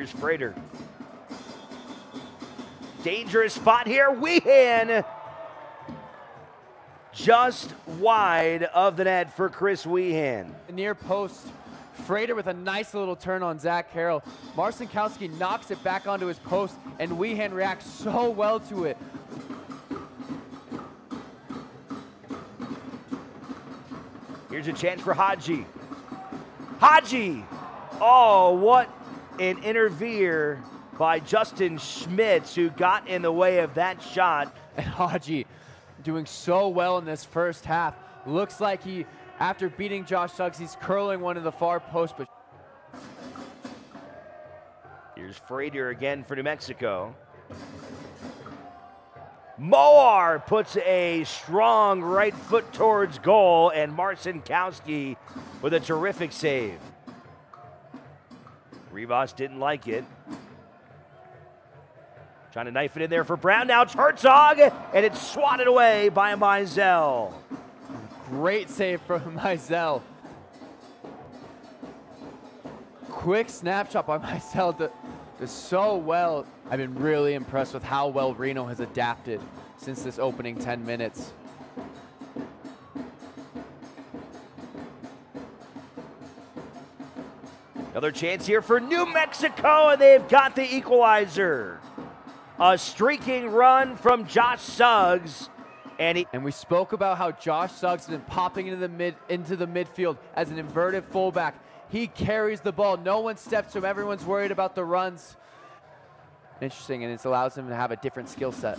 Here's Frater. Dangerous spot here. Wehan just wide of the net for Chris Wehan. Near post, Frater with a nice little turn on Zach Carroll. Marcinkowski knocks it back onto his post, and Wehan reacts so well to it. Here's a chance for Haji. Haji! Oh, what an interfere by Justin Schmitz, who got in the way of that shot. And Haji doing so well in this first half. Looks like he, after beating Josh Suggs, he's curling one in the far post. But Here's Frater again for New Mexico. Moar puts a strong right foot towards goal, and Marcinkowski with a terrific save. Rivas didn't like it. Trying to knife it in there for Brown. Now it's Herzog, and it's swatted away by Mizell. Great save from Mizell. Quick snapshot by Mizell. Does so well. I've been really impressed with how well Reno has adapted since this opening 10 minutes. Another chance here for New Mexico, and they've got the equalizer. A streaking run from Josh Suggs. And, he, and we spoke about how Josh Suggs has been popping into the mid into the midfield as an inverted fullback. He carries the ball. No one steps to him. Everyone's worried about the runs. Interesting, and it allows him to have a different skill set.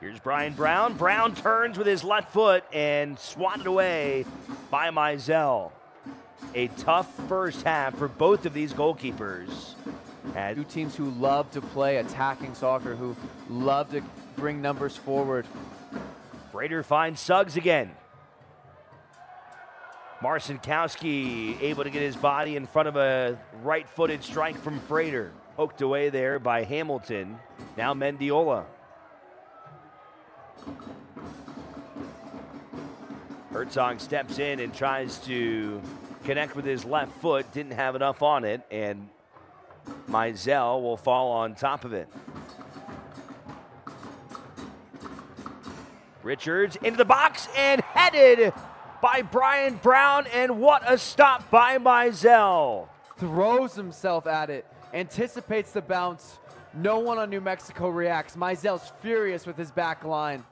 Here's Brian Brown. Brown turns with his left foot and swatted away by Mizell. A tough first half for both of these goalkeepers. Two teams who love to play attacking soccer, who love to bring numbers forward. Frater finds Suggs again. Marcinkowski able to get his body in front of a right-footed strike from Frater. Poked away there by Hamilton. Now Mendiola. Herzog steps in and tries to connect with his left foot. Didn't have enough on it, and Mizell will fall on top of it. Richards into the box and headed by Brian Brown, and what a stop by Mizell. Throws himself at it, anticipates the bounce. No one on New Mexico reacts. Mizell's furious with his back line.